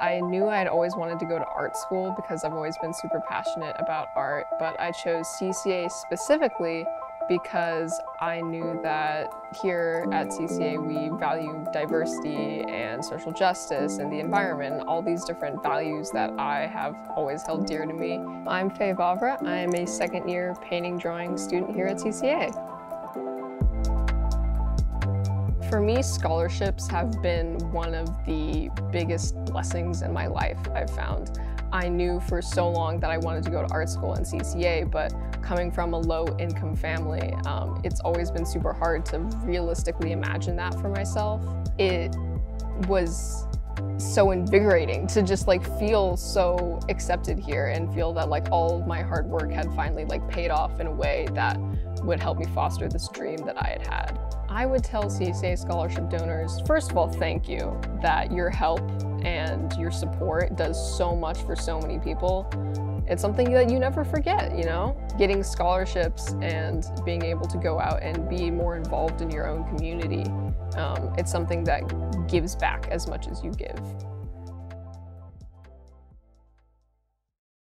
I knew I had always wanted to go to art school because I've always been super passionate about art, but I chose CCA specifically because I knew that here at CCA we value diversity and social justice and the environment, all these different values that I have always held dear to me. I'm Faye Vavra. I'm a second year painting drawing student here at CCA. For me, scholarships have been one of the biggest blessings in my life, I've found. I knew for so long that I wanted to go to art school and CCA, but coming from a low income family, um, it's always been super hard to realistically imagine that for myself. It was so invigorating to just like feel so accepted here and feel that like all of my hard work had finally like paid off in a way that would help me foster this dream that I had had. I would tell CCA scholarship donors, first of all, thank you that your help and your support does so much for so many people. It's something that you never forget, you know? Getting scholarships and being able to go out and be more involved in your own community, um, it's something that gives back as much as you give.